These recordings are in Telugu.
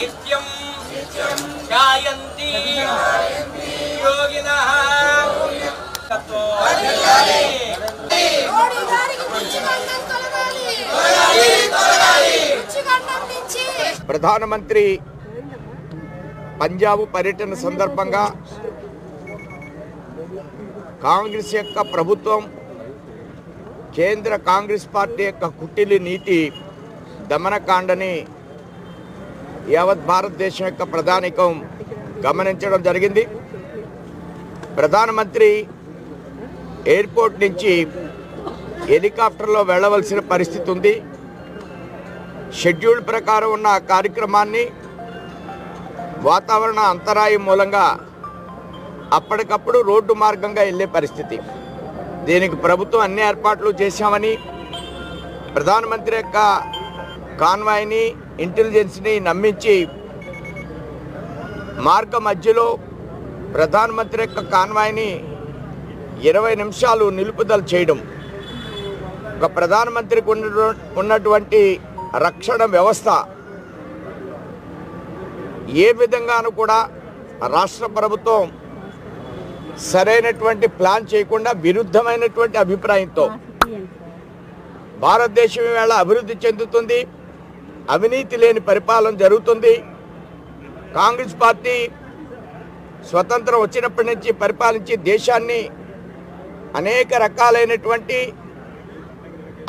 నిత్యం గాయంతి యోగినః ప్రధానమంత్రి పంజాబ్ పర్యటన సందర్భంగా కాంగ్రెస్ యొక్క ప్రభుత్వం కేంద్ర కాంగ్రెస్ పార్టీ యొక్క కుట్టిలి నీతి దమనకాండని యావత్ భారతదేశం యొక్క ప్రధానికం గమనించడం జరిగింది. ప్రధానమంత్రి ఎయిర్పోర్ట్ నుంచి హెలికాప్టర్లో వెళ్ళవలసిన పరిస్థితి ఉంది. షెడ్యూల్ ప్రకారం ఉన్న కార్యక్రమాన్ని వాతావరణ అంతరాయం మూలంగా అప్పటికప్పుడు రోడ్డు మార్గంగా వెళ్ళే పరిస్థితి. దీనికి ప్రభుత్వం అన్ని ఏర్పాట్లు చేశామని ప్రధానమంత్రి యొక్క కాన్వాయ్ని ఇంటెలిజెన్స్ని నమ్మించి మార్గ మధ్యలో ప్రధానమంత్రి యొక్క కాన్వాయ్ని ఇరవై నిమిషాలు నిలుపుదల చేయడం ఒక ప్రధానమంత్రికి ఉన్న ఉన్నటువంటి రక్షణ వ్యవస్థ ఏ విధంగానూ కూడా రాష్ట్ర ప్రభుత్వం సరైనటువంటి ప్లాన్ చేయకుండా విరుద్ధమైనటువంటి అభిప్రాయంతో భారతదేశం ఈవేళ అభివృద్ధి చెందుతుంది. అవినీతి లేని పరిపాలన జరుగుతుంది. కాంగ్రెస్ పార్టీ స్వతంత్రం వచ్చినప్పటి నుంచి పరిపాలించి దేశాన్ని అనేక రకాలైనటువంటి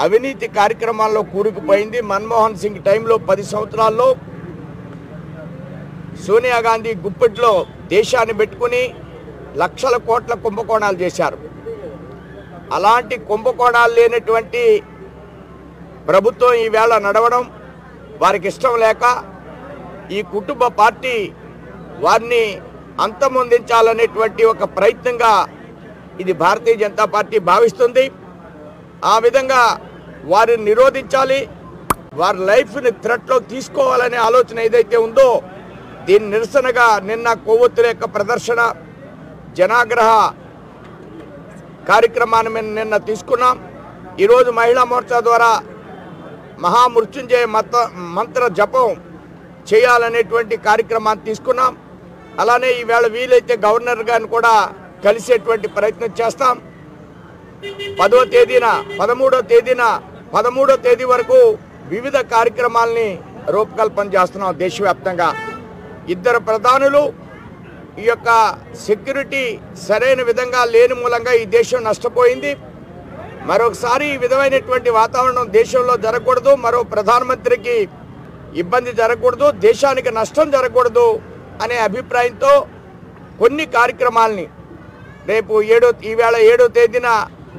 అవినీతి కార్యక్రమాల్లో కూరుకుపోయింది. మన్మోహన్ సింగ్ టైంలో పది సంవత్సరాల్లో సోనియా గాంధీ గుప్పెట్లో దేశాన్ని పెట్టుకుని లక్షల కోట్ల కుంభకోణాలు చేశారు. అలాంటి కుంభకోణాలు లేనటువంటి ప్రభుత్వం ఈవేళ నడవడం వారికి ఇష్టం లేక ఈ కుటుంబ పార్టీ వారిని అంతమొందించాలనేటువంటి ఒక ప్రయత్నంగా ఇది భారతీయ జనతా పార్టీ భావిస్తుంది. ఆ విధంగా వారిని నిరోధించాలి వారి లైఫ్ని థ్రెట్లో తీసుకోవాలనే ఆలోచన ఏదైతే ఉందో దీని నిరసనగా నిన్న కొవ్వొత్తుల యొక్క ప్రదర్శన జనాగ్రహ కార్యక్రమాన్ని మేము నిన్న తీసుకున్నాం. ఈరోజు మహిళా మోర్చా ద్వారా మహామృత్యుంజయ మత మంత్ర జపం చేయాలనేటువంటి కార్యక్రమాన్ని తీసుకున్నాం. అలానే ఈవేళ వీలైతే గవర్నర్ గారిని కూడా కలిసేటువంటి ప్రయత్నం చేస్తాం. పదో తేదీన పదమూడో తేదీన పదమూడో తేదీ వరకు వివిధ కార్యక్రమాల్ని రూపకల్పన చేస్తున్నాం దేశవ్యాప్తంగా. ఇద్దరు ప్రధానులు ఈ యొక్క సెక్యూరిటీ సరైన విధంగా లేని మూలంగా ఈ దేశం నష్టపోయింది. మరొకసారి ఈ విధమైనటువంటి వాతావరణం దేశంలో జరగకూడదు మరో ప్రధానమంత్రికి ఇబ్బంది జరగకూడదు దేశానికి నష్టం జరగకూడదు అనే అభిప్రాయంతో కొన్ని కార్యక్రమాల్ని రేపు ఏడో ఈవేళ ఏడో తేదీన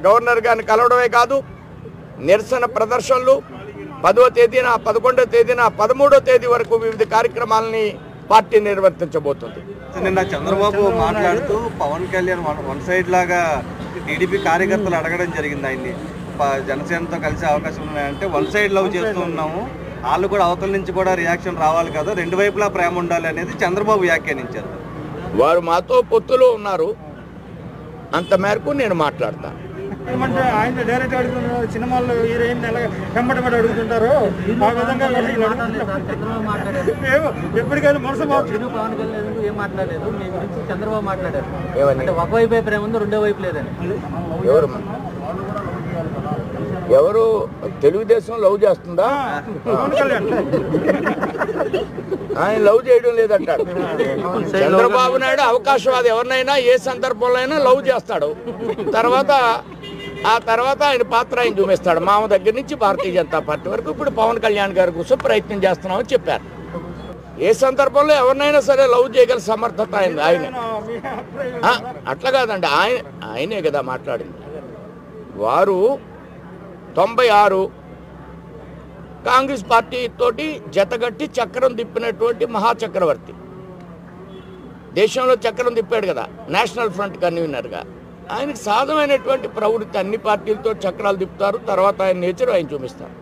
గవర్నర్ గారిని కలవడమే కాదు నిరసన ప్రదర్శనలు పదో తేదీన పదకొండో తేదీన పదమూడో తేదీ వరకు వివిధ కార్యక్రమాలని పార్టీ నిర్వర్తించబోతుంది. నిన్న చంద్రబాబు మాట్లాడుతూ పవన్ కళ్యాణ్ వన్ సైడ్ లాగా టీడీపీ కార్యకర్తలు అడగడం జరిగింది ఆయన్ని. జనసేనతో కలిసే అవకాశం ఉన్నాయంటే వన్ సైడ్ లవ్ చేస్తూ ఉన్నాము. వాళ్ళు కూడా అవతల నుంచి కూడా రియాక్షన్ రావాలి కదా. రెండు వైపులా ప్రేమ ఉండాలి అనేది చంద్రబాబు వ్యాఖ్యానించారు. వారు మాతో పొత్తులో ఉన్నారు. అంత మేరకు నేను మాట్లాడతాను ఏమంటే ఆయన డైరెక్ట్ అడుగుతున్నారు సినిమాల్లో హీరోయిన్ ఎలా వెంబడబడి అడుగుతుంటారు ఆ విధంగా ఎప్పటికైనా మనసు మార్చు పవన్ కళ్యాణ్ ఏం మాట్లాడలేదు? మీ గురించి చంద్రబాబు మాట్లాడారు? అంటే ఒక వైపు ప్రేమ ఉంది రెండో వైపు లేదని. ఎవరు? ఎవరు? తెలుగుదేశం లవ్ చేస్తుందా? పవన్ కళ్యాణ్. ఆయన లవ్ చేయడం లేదంటాడు చంద్రబాబు నాయుడు అవకాశవాది ఎవరినైనా ఏ సందర్భంలో అయినా లవ్ చేస్తాడు. తర్వాత ఆ తర్వాత ఆయన పాత్ర ఆయన చూపిస్తాడు. మామ దగ్గర నుంచి భారతీయ జనతా పార్టీ వరకు ఇప్పుడు పవన్ కళ్యాణ్ గారి కోసం ప్రయత్నం చేస్తున్నామని చెప్పారు. ఏ సందర్భంలో ఎవరినైనా సరే లవ్ చేయగల సమర్థత ఆయన ఆయన. అట్లా కాదండి. ఆయన ఆయనే కదా మాట్లాడింది. వారు తొంభై ఆరు కాంగ్రెస్ పార్టీ తోటి జతగట్టి చక్రం తిప్పినటువంటి మహాచక్రవర్తి దేశంలో చక్రం తిప్పాడు కదా నేషనల్ ఫ్రంట్ కన్వీనర్గా. ఆయనకు సాధమైనటువంటి ప్రవృత్తి అన్ని పార్టీలతో చక్రాలు తిప్పుతారు తర్వాత ఆయన నేచర్ ఆయన చూపిస్తారు.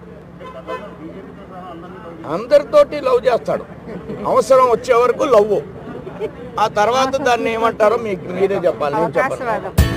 అందరితోటి లవ్ చేస్తాడు. అవసరం వచ్చే వరకు లవ్ ఆ తర్వాత దాన్ని ఏమంటారో మీకు మీరే చెప్పాలి నేను చెప్పాలి